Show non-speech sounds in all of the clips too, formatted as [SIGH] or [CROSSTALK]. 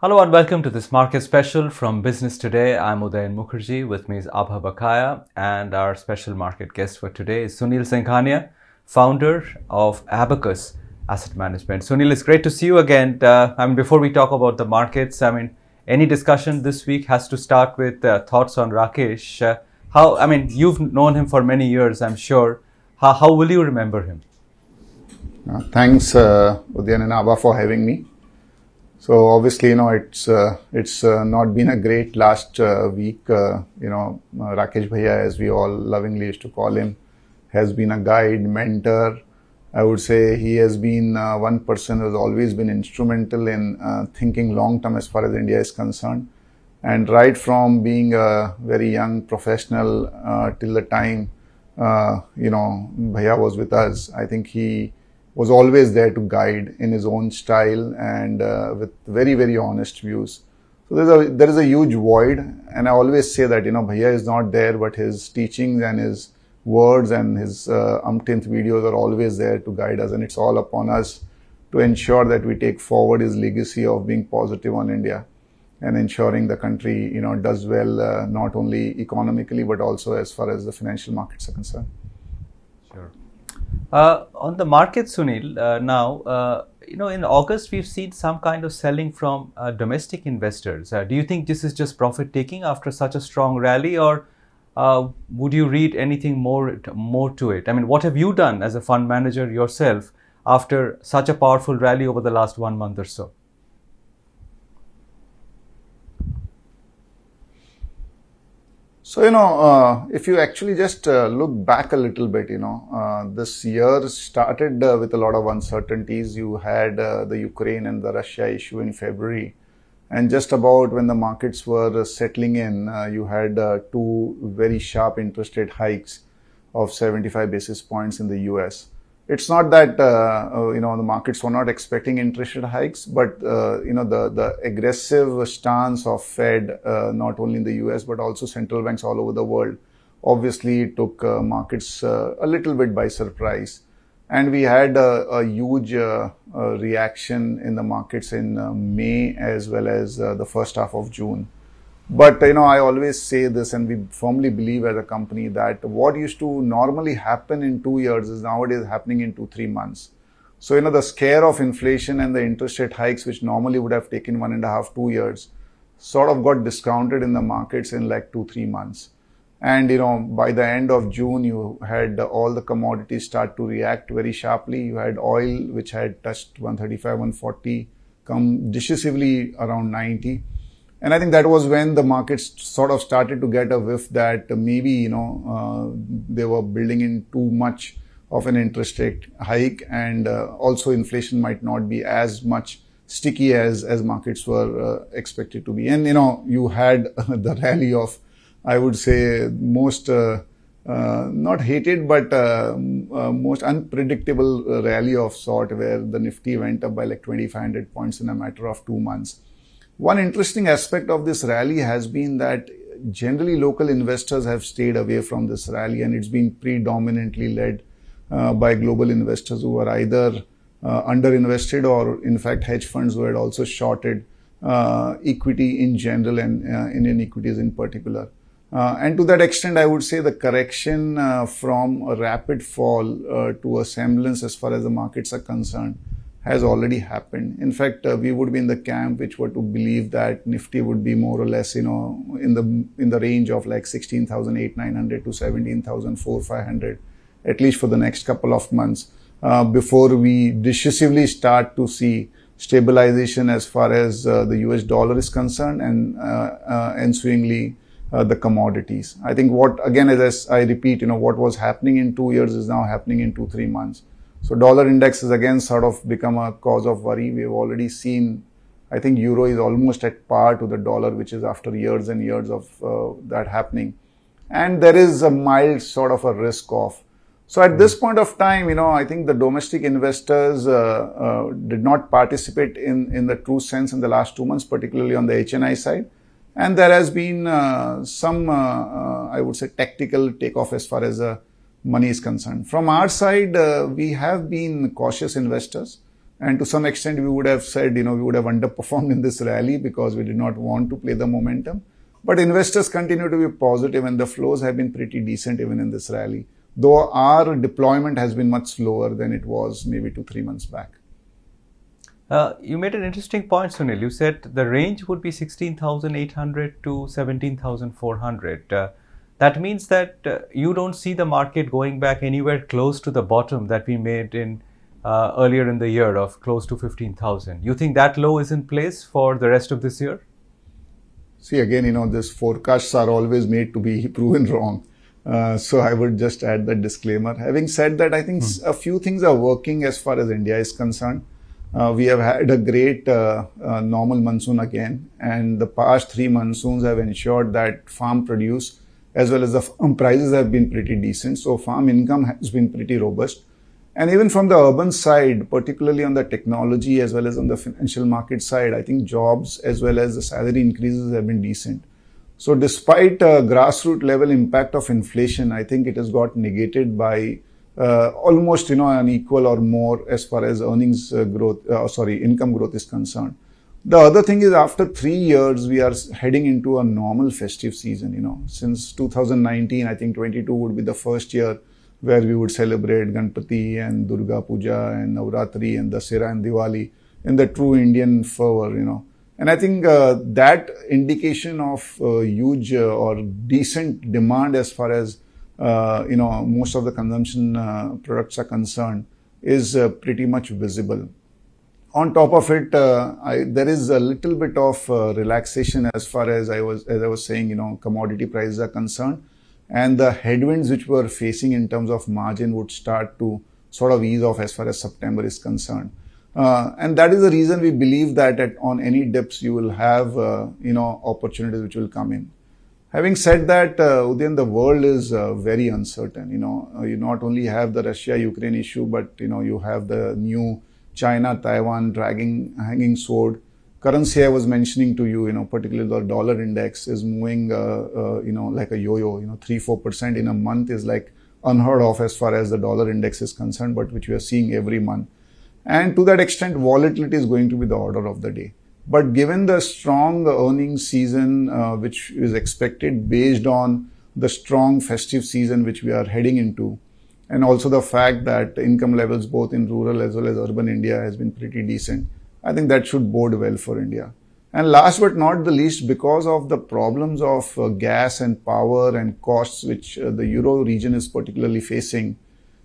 Hello and welcome to this market special from Business Today. I'm Udayan Mukherjee. With me is Abha Bakaya, and our special market guest for today is Sunil Singhania, founder of Abakkus Asset Management. Sunil, it's great to see you again. Uh, I mean, before we talk about the markets, I mean, any discussion this week has to start with uh, thoughts on Rakesh. Uh, how? I mean, you've known him for many years, I'm sure. How, how will you remember him? Uh, thanks, uh, Udayan and Abha, for having me. So obviously, you know, it's uh, it's uh, not been a great last uh, week. Uh, you know, uh, Rakesh Bhaiya, as we all lovingly used to call him, has been a guide, mentor. I would say he has been uh, one person who has always been instrumental in thinking long term as far as India is concerned. And right from being a very young professional till the time, you know, Bhaiya was with us, I think he was always there to guide in his own style and uh, with very very honest views. So there's a there is a huge void and i always say that you know bhaiya is not there but his teachings and his words and his uh, umpteenth videos are always there to guide us and it's all upon us to ensure that we take forward his legacy of being positive on india and ensuring the country you know does well uh, not only economically but also as far as the financial markets are concerned. Sure uh, on the market, Sunil, uh, now, uh, you know, in August, we've seen some kind of selling from uh, domestic investors. Uh, do you think this is just profit taking after such a strong rally, or uh, would you read anything more, more to it? I mean, what have you done as a fund manager yourself after such a powerful rally over the last one month or so? So, you know, uh, if you actually just uh, look back a little bit, you know, uh, this year started uh, with a lot of uncertainties. You had uh, the Ukraine and the Russia issue in February. And just about when the markets were settling in, uh, you had two very sharp interest rate hikes of 75 basis points in the US it's not that uh, uh, you know the markets were not expecting interest rate hikes, but uh, you know the the aggressive stance of Fed, uh, not only in the U.S. but also central banks all over the world, obviously took uh, markets uh, a little bit by surprise, and we had a, a huge reaction in the markets in May as well as the first half of June. But you know, I always say this, and we firmly believe as a company that what used to normally happen in two years is nowadays happening in two, three months. So, you know, the scare of inflation and the interest rate hikes, which normally would have taken one and a half, two years, sort of got discounted in the markets in like two, three months. And, you know, by the end of June, you had all the commodities start to react very sharply. You had oil, which had touched 135, 140, come decisively around 90 and I think that was when the markets sort of started to get a whiff that maybe, you know, uh, they were building in too much of an interest rate hike and uh, also inflation might not be as much sticky as, as markets were uh, expected to be. And, you know, you had [LAUGHS] the rally of, I would say, most, uh, uh, not hated, but uh, most unpredictable rally of sort where the Nifty went up by like 2500 points in a matter of two months. One interesting aspect of this rally has been that generally local investors have stayed away from this rally and it's been predominantly led uh, by global investors who are either uh, underinvested or in fact hedge funds who had also shorted uh, equity in general and uh, Indian equities in particular. Uh, and to that extent, I would say the correction uh, from a rapid fall to a semblance as far as the markets are concerned has already happened. In fact, uh, we would be in the camp which were to believe that Nifty would be more or less, you know, in the in the range of like 16,800 to 17,400, at least for the next couple of months, uh, before we decisively start to see stabilization as far as uh, the US dollar is concerned and uh, uh, ensuingly uh, the commodities. I think what, again, as I repeat, you know, what was happening in two years is now happening in two, three months. So dollar index has again sort of become a cause of worry. We've already seen, I think euro is almost at par to the dollar, which is after years and years of uh, that happening. And there is a mild sort of a risk off. So at this point of time, you know, I think the domestic investors uh, uh, did not participate in, in the true sense in the last two months, particularly on the HNI side. And there has been uh, some, uh, uh, I would say, tactical takeoff as far as money is concerned. From our side, uh, we have been cautious investors. And to some extent, we would have said, you know, we would have underperformed in this rally because we did not want to play the momentum. But investors continue to be positive and the flows have been pretty decent even in this rally, though our deployment has been much slower than it was maybe two, three months back. Uh, you made an interesting point, Sunil. You said the range would be 16,800 to 17,400. Uh, that means that uh, you don't see the market going back anywhere close to the bottom that we made in uh, earlier in the year of close to 15,000. You think that low is in place for the rest of this year? See, again, you know, these forecasts are always made to be [LAUGHS] proven wrong. Uh, so I would just add that disclaimer. Having said that, I think hmm. a few things are working as far as India is concerned. Uh, we have had a great uh, uh, normal monsoon again, and the past three monsoons have ensured that farm produce as well as the farm prices have been pretty decent. So farm income has been pretty robust. And even from the urban side, particularly on the technology as well as on the financial market side, I think jobs as well as the salary increases have been decent. So despite uh, grassroots level impact of inflation, I think it has got negated by uh, almost, you know, an equal or more as far as earnings uh, growth, uh, sorry, income growth is concerned. The other thing is after three years, we are heading into a normal festive season, you know, since 2019, I think 22 would be the first year where we would celebrate Ganpati and Durga Puja and Navratri and Dasera and Diwali in the true Indian fervor, you know. And I think uh, that indication of uh, huge uh, or decent demand as far as, uh, you know, most of the consumption uh, products are concerned is uh, pretty much visible. On top of it, I, there is a little bit of relaxation as far as I was, as I was saying, you know, commodity prices are concerned and the headwinds which we're facing in terms of margin would start to sort of ease off as far as September is concerned. Uh, and that is the reason we believe that at, on any dips you will have, uh, you know, opportunities which will come in. Having said that, uh, the world is uh, very uncertain. You know, uh, you not only have the Russia-Ukraine issue, but you know, you have the new China-Taiwan dragging hanging sword currency I was mentioning to you, you know, particularly the dollar index is moving, uh, uh, you know, like a yo-yo, you know, three, four percent in a month is like unheard of as far as the dollar index is concerned, but which we are seeing every month. And to that extent, volatility is going to be the order of the day. But given the strong earnings season, uh, which is expected based on the strong festive season which we are heading into, and also the fact that income levels both in rural as well as urban India has been pretty decent, I think that should bode well for India. And last but not the least, because of the problems of uh, gas and power and costs which uh, the Euro region is particularly facing,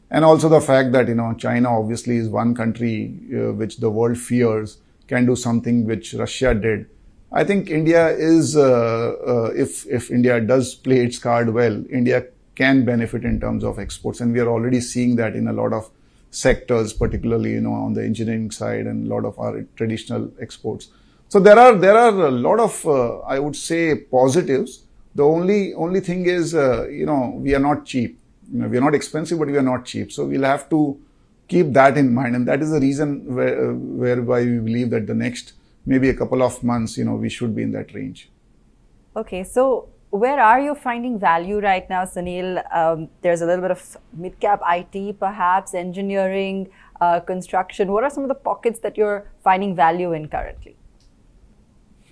and also the fact that, you know, China obviously is one country uh, which the world fears can do something which Russia did. I think India is, uh, uh, if, if India does play its card well, India can benefit in terms of exports. And we are already seeing that in a lot of sectors, particularly, you know, on the engineering side and a lot of our traditional exports. So there are, there are a lot of, uh, I would say, positives. The only, only thing is, uh, you know, we are not cheap. You know, we are not expensive, but we are not cheap. So we'll have to keep that in mind. And that is the reason where, uh, whereby we believe that the next maybe a couple of months, you know, we should be in that range. Okay. So where are you finding value right now, Sunil? Um, there's a little bit of mid cap IT, perhaps engineering, uh, construction. What are some of the pockets that you're finding value in currently?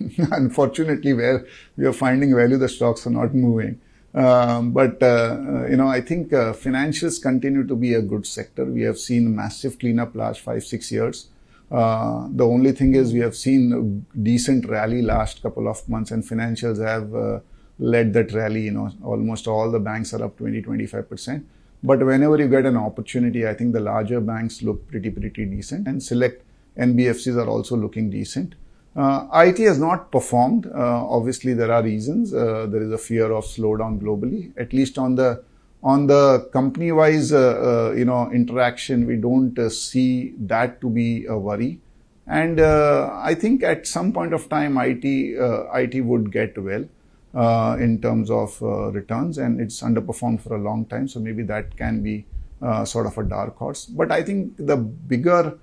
[LAUGHS] Unfortunately, where we are finding value, the stocks are not moving. Um, but uh, you know, I think uh, financials continue to be a good sector. We have seen massive cleanup last five six years. Uh, the only thing is we have seen a decent rally last couple of months, and financials have uh, led that rally. You know, almost all the banks are up 20, 25%. But whenever you get an opportunity, I think the larger banks look pretty, pretty decent and select NBFCs are also looking decent. Uh, IT has not performed. Uh, obviously, there are reasons. Uh, there is a fear of slowdown globally. At least on the on the company-wise, uh, uh, you know, interaction, we don't uh, see that to be a worry. And I think at some point of time, IT IT would get well uh, in terms of uh, returns and it's underperformed for a long time. So maybe that can be uh, sort of a dark horse. But I think the bigger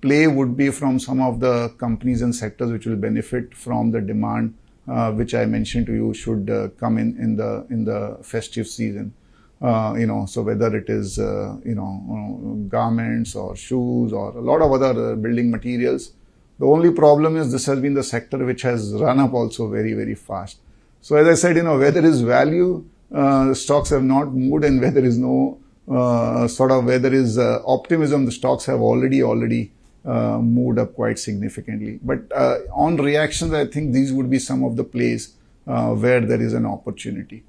play would be from some of the companies and sectors which will benefit from the demand uh, which I mentioned to you should uh, come in in the in the festive season. Uh, you know, so whether it is uh, you know garments or shoes or a lot of other building materials, the only problem is this has been the sector which has run up also very very fast. So as I said, you know, where there is value, uh, stocks have not moved, and where there is no uh, sort of where there is uh, optimism, the stocks have already already uh, moved up quite significantly. But uh, on reactions, I think these would be some of the plays uh, where there is an opportunity.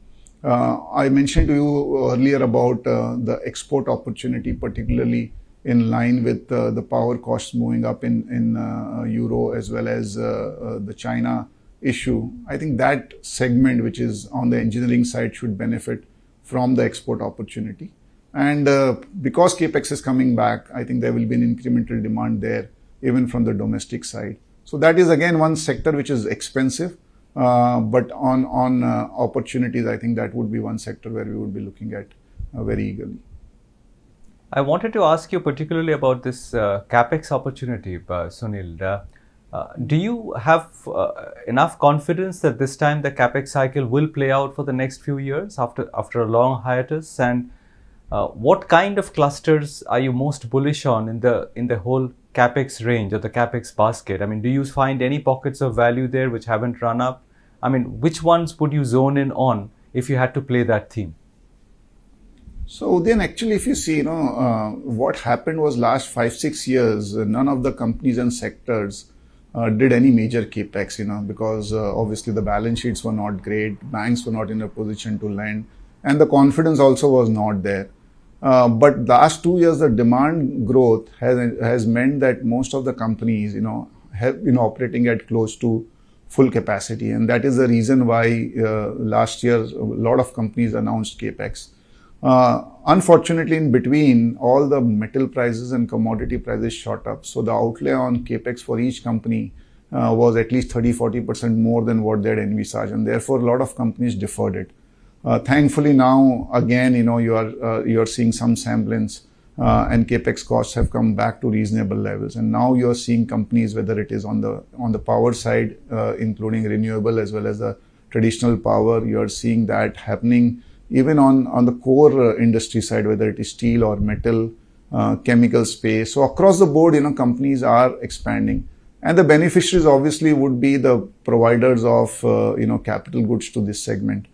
I mentioned to you earlier about the export opportunity, particularly in line with the power costs moving up in in euro as well as the China issue. I think that segment, which is on the engineering side, should benefit from the export opportunity. And uh, because capex is coming back, I think there will be an incremental demand there, even from the domestic side. So that is again one sector which is expensive, uh, but on on uh, opportunities, I think that would be one sector where we would be looking at uh, very eagerly. I wanted to ask you particularly about this uh, capex opportunity, uh, do you have enough confidence that this time the capex cycle will play out for the next few years after after a long hiatus and uh, what kind of clusters are you most bullish on in the in the whole capex range or the capex basket? I mean, do you find any pockets of value there which haven't run up? I mean, which ones would you zone in on if you had to play that theme? So then, actually, if you see, you know, uh, what happened was last five six years, uh, none of the companies and sectors uh, did any major capex, you know, because uh, obviously the balance sheets were not great, banks were not in a position to lend, and the confidence also was not there. Uh, but last two years, the demand growth has has meant that most of the companies, you know, have been operating at close to full capacity, and that is the reason why uh, last year a lot of companies announced capex. Uh, unfortunately, in between, all the metal prices and commodity prices shot up, so the outlay on capex for each company uh, was at least 30 40 percent more than what they had envisaged, and therefore a lot of companies deferred it. Uh, thankfully now again, you know, you are uh, you are seeing some semblance uh, and capex costs have come back to reasonable levels. And now you are seeing companies, whether it is on the on the power side, uh, including renewable as well as the traditional power, you are seeing that happening even on on the core uh, industry side, whether it is steel or metal, uh, chemical space. So across the board, you know, companies are expanding. And the beneficiaries obviously would be the providers of, you know, capital goods to this segment.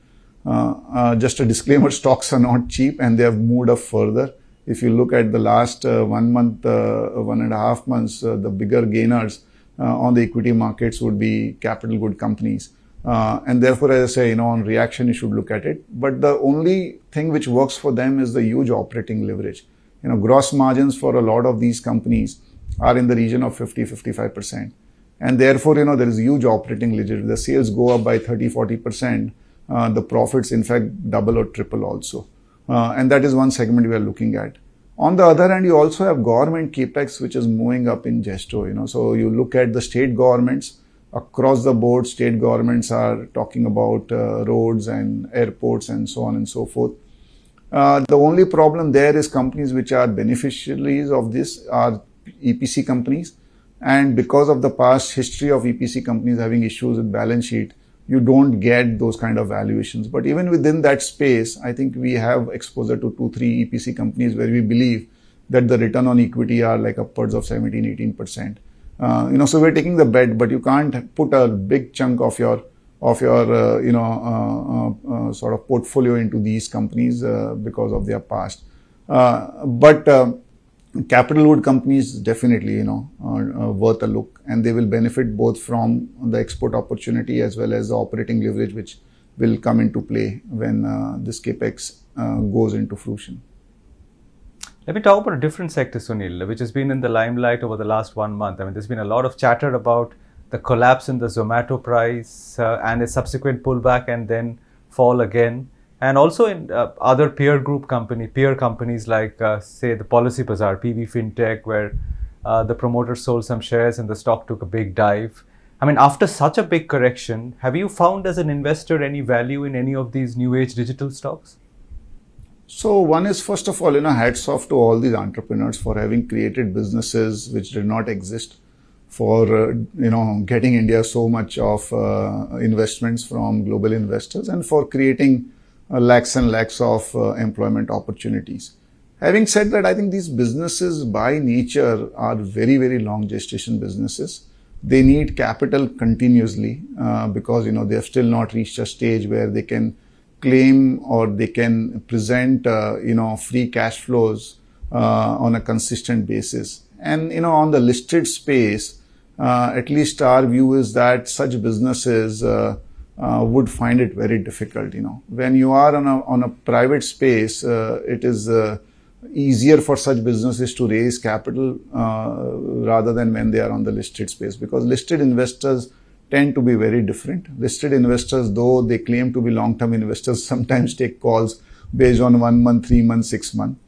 Uh, uh, just a disclaimer, [LAUGHS] stocks are not cheap and they have moved up further. If you look at the last uh, one month, one and a half months, the bigger gainers on the equity markets would be capital good companies. Uh, and therefore, as I say, you know, on reaction, you should look at it. But the only thing which works for them is the huge operating leverage. You know, gross margins for a lot of these companies are in the region of 50, 55%. And therefore, you know, there is huge operating leverage. The sales go up by 30, 40%. Uh, the profits in fact double or triple also. Uh, and that is one segment we are looking at. On the other hand, you also have government capex, which is moving up in Gesto, you know. So you look at the state governments across the board, state governments are talking about uh, roads and airports and so on and so forth. Uh, the only problem there is companies which are beneficiaries of this are EPC companies. And because of the past history of EPC companies having issues with balance sheet, you don't get those kind of valuations. But even within that space, I think we have exposure to two, three EPC companies where we believe that the return on equity are like upwards of 17, 18 percent. Uh, you know, so we're taking the bet, but you can't put a big chunk of your of your uh, you know uh, sort of portfolio into these companies because of their past. but capital good companies definitely you know are, worth a look and they will benefit both from the export opportunity as well as the operating leverage which will come into play when uh, this capex uh, goes into fruition let me talk about a different sector sunil which has been in the limelight over the last one month. I mean there's been a lot of chatter about the collapse in the zomato price uh, and its subsequent pullback and then fall again. And also in uh, other peer group company peer companies like uh, say the Policy Bazaar, pb fintech where uh, the promoter sold some shares and the stock took a big dive. I mean after such a big correction have you found as an investor any value in any of these new age digital stocks so one is first of all you know hats off to all these entrepreneurs for having created businesses which did not exist for uh, you know getting india so much of uh, investments from global investors and for creating uh, lakhs and lakhs of uh, employment opportunities. Having said that, I think these businesses by nature are very, very long gestation businesses. They need capital continuously uh, because, you know, they have still not reached a stage where they can claim or they can present, uh, you know, free cash flows uh, on a consistent basis. And, you know, on the listed space, uh, at least our view is that such businesses uh, uh, would find it very difficult. You know, when you are on a on a private space, uh, it is easier for such businesses to raise capital rather than when they are on the listed space because listed investors tend to be very different. Listed investors, though they claim to be long-term investors, sometimes take calls based on one month, three months, six months.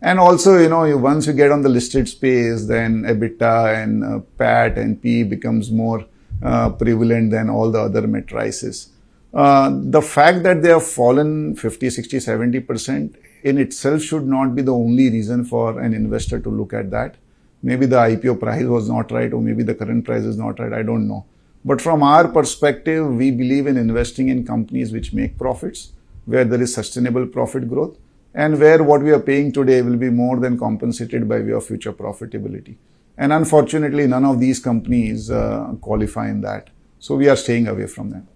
And also, you know, once you get on the listed space, then EBITDA and uh, PAT and P becomes more uh, prevalent than all the other matrices. Uh, the fact that they have fallen 50, 60, 70% in itself should not be the only reason for an investor to look at that. Maybe the IPO price was not right or maybe the current price is not right. I don't know. But from our perspective, we believe in investing in companies which make profits, where there is sustainable profit growth and where what we are paying today will be more than compensated by way of future profitability. And unfortunately, none of these companies uh, qualify in that. So we are staying away from them.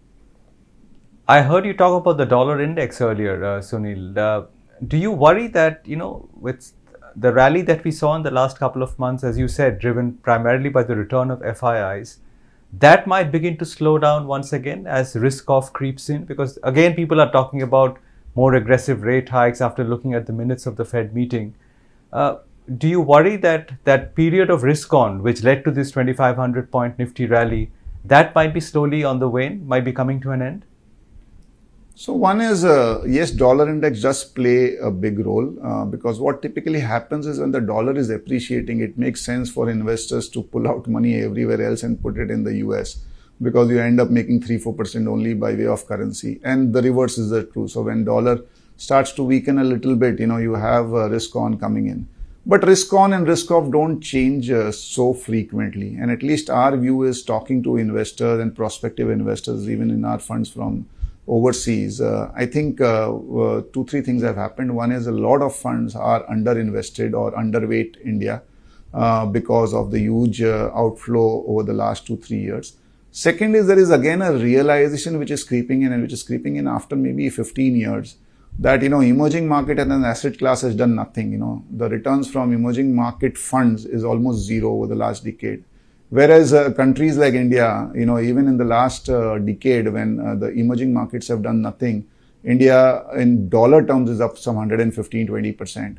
I heard you talk about the dollar index earlier, uh, Sunil. Uh, do you worry that, you know, with the rally that we saw in the last couple of months, as you said, driven primarily by the return of FIIs, that might begin to slow down once again as risk off creeps in? Because again, people are talking about more aggressive rate hikes after looking at the minutes of the Fed meeting. Uh, do you worry that that period of risk on, which led to this 2500 point Nifty rally, that might be slowly on the wane, might be coming to an end? So one is uh, yes, dollar index does play a big role uh, because what typically happens is when the dollar is appreciating, it makes sense for investors to pull out money everywhere else and put it in the US because you end up making 3 4% only by way of currency and the reverse is the true so when dollar starts to weaken a little bit you know you have uh, risk on coming in. But risk on and risk off don't change uh, so frequently and at least our view is talking to investors and prospective investors even in our funds from overseas uh, i think uh, uh, two three things have happened one is a lot of funds are underinvested or underweight india uh, because of the huge outflow over the last two three years Second is there is again a realization which is creeping in and which is creeping in after maybe 15 years that, you know, emerging market and an asset class has done nothing. You know, the returns from emerging market funds is almost zero over the last decade. Whereas uh, countries like India, you know, even in the last uh, decade when uh, the emerging markets have done nothing, India in dollar terms is up some 115, 20 percent.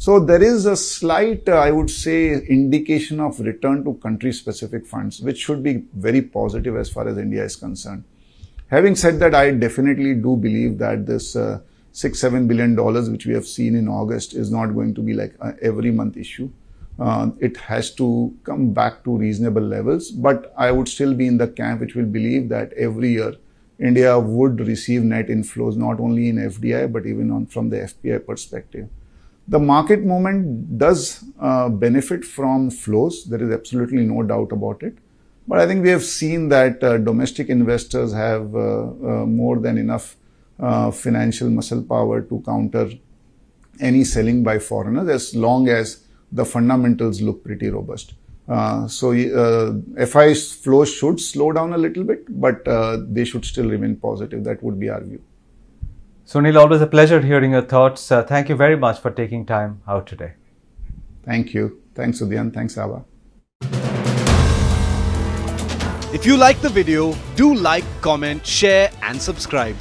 So there is a slight, uh, I would say, indication of return to country-specific funds, which should be very positive as far as India is concerned. Having said that, I definitely do believe that this uh, six, seven billion dollars, which we have seen in August, is not going to be like every month issue. Uh, it has to come back to reasonable levels, but I would still be in the camp which will believe that every year India would receive net inflows not only in FDI but even on from the FPI perspective. The market movement does uh, benefit from flows. There is absolutely no doubt about it. But I think we have seen that uh, domestic investors have uh, uh more than enough uh, financial muscle power to counter any selling by foreigners as long as the fundamentals look pretty robust. Uh, so uh, FI flows should slow down a little bit, but uh, they should still remain positive. That would be our view. Sunil, always a pleasure hearing your thoughts. Uh, thank you very much for taking time out today. Thank you. Thanks, Udayan. Thanks, Abha. If you like the video, do like, comment, share and subscribe.